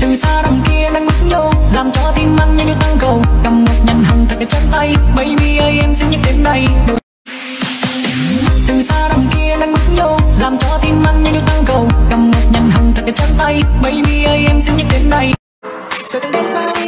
từ xa đằng kia đang bước vô, làm cho tim anh như được tăng cầu cầm một nhành hồng thật chặt tay baby ơi em xin nhắc đến đây. Từ xa đằng kia đang bước vô, làm cho tim anh như được tăng cầu cầm một nhành hồng thật chặt tay baby ơi em xin nhắc đến đây. Rồi từng đêm bao